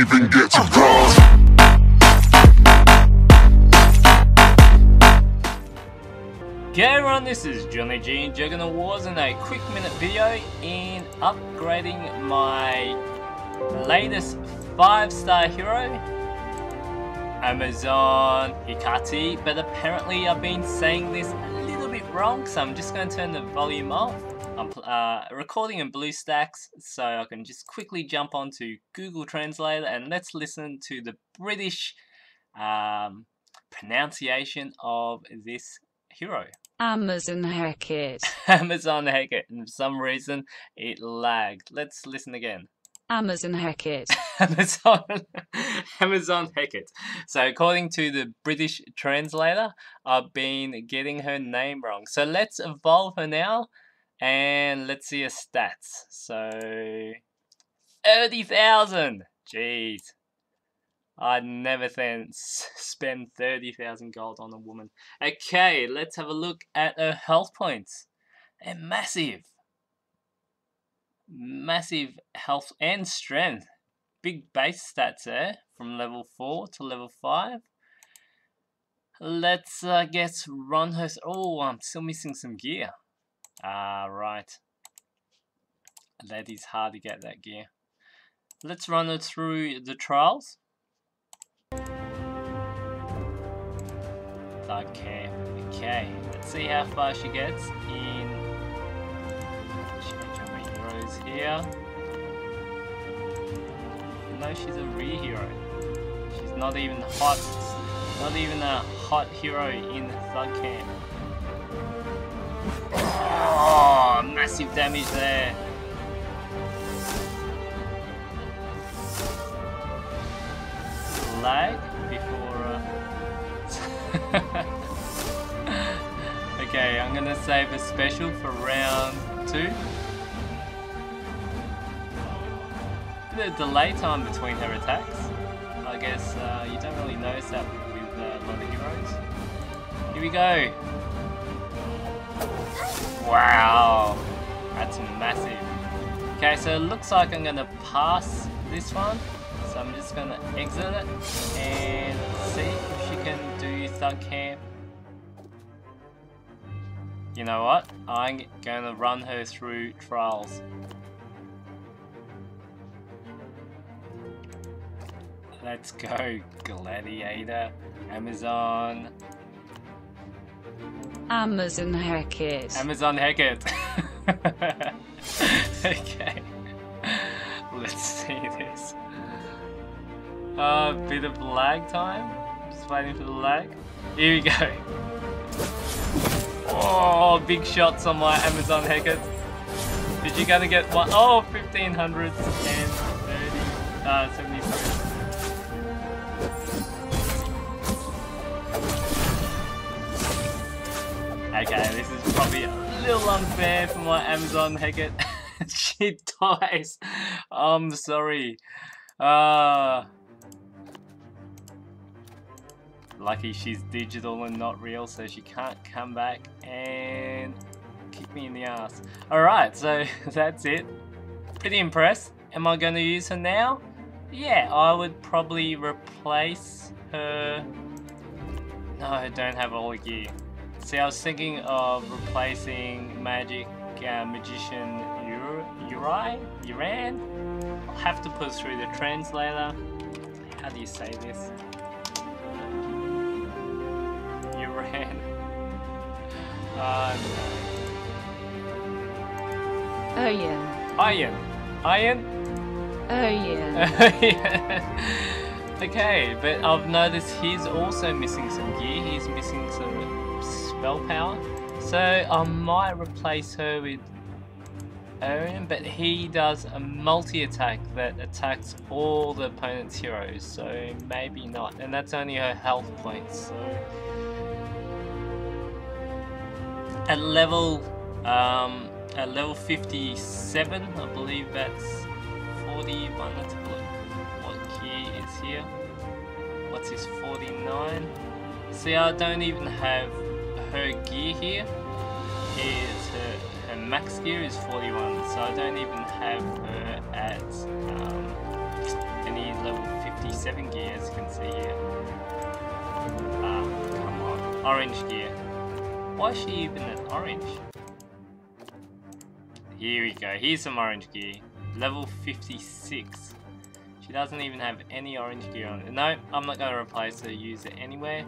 even get to cross. G'day everyone, this is Johnny G in Juggernaut Wars and a quick minute video in upgrading my latest 5 star hero Amazon Hecate but apparently I've been saying this a little bit wrong so I'm just going to turn the volume off I'm uh, recording in BlueStacks so I can just quickly jump onto Google Translator and let's listen to the British um, pronunciation of this hero. Amazon Hackett. Amazon Hackett. And for some reason, it lagged. Let's listen again. Amazon Hackett. Amazon, Amazon Hackett. So according to the British translator, I've been getting her name wrong. So let's evolve her now, and let's see her stats. So thirty thousand. Jeez. I'd never then spend 30,000 gold on a woman. Okay, let's have a look at her health points. They're massive. Massive health and strength. Big base stats there from level 4 to level 5. Let's, uh, guess, run her... Oh, I'm still missing some gear. Ah, right. That is hard to get that gear. Let's run her through the trials. Okay, okay. Let's see how far she gets in change my heroes here. No, she's a re hero. She's not even hot. Not even a hot hero in Thug Camp. Oh, massive damage there. Lag before. Uh... okay, I'm gonna save a special for round two. The delay time between her attacks. I guess uh, you don't really notice that with uh, a lot of heroes. Here we go. Wow, that's massive. Okay, so it looks like I'm gonna pass this one. So I'm just gonna exit it and see if she can do Thug Camp. You know what? I'm gonna run her through trials. Let's go, Gladiator, Amazon. Amazon Hackett. Amazon Hackett. okay. Let's see this. A uh, bit of lag time. Just waiting for the lag. Here we go. Oh, big shots on my Amazon Hackett. Did you gonna get one? Oh, 1500 and 30, uh, 73. Little unfair for my Amazon Hackett. she dies. I'm sorry. Uh, lucky she's digital and not real, so she can't come back and kick me in the ass. Alright, so that's it. Pretty impressed. Am I going to use her now? Yeah, I would probably replace her... No, I don't have all the gear. See, I was thinking of replacing Magic uh, Magician Uri? Uran? I'll have to put through the translator. How do you say this? Uran. Uh, Oh yeah. Iron. Iron? Oh yeah. okay, but I've noticed he's also missing some gear. He's missing some spell power. So I might replace her with Orion, but he does a multi-attack that attacks all the opponent's heroes, so maybe not. And that's only her health points, so... At level, um, at level 57, I believe that's 41, let's look what gear is here. What's his 49? See, I don't even have her gear here is her, her max gear is 41 so I don't even have her at um, any level 57 gear as you can see here. Ah, come on. Orange gear. Why is she even an orange? Here we go. Here's some orange gear. Level 56. She doesn't even have any orange gear on it. No, I'm not going to replace her, use it anywhere.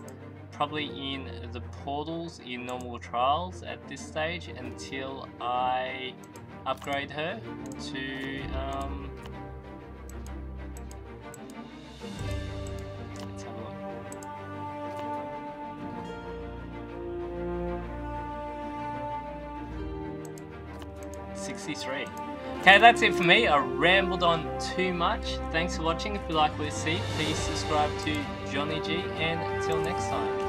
Probably in the portals in normal trials at this stage until I upgrade her to um. 63. Okay, that's it for me. I rambled on too much. Thanks for watching. If you like what you see, please subscribe to Johnny G. And until next time.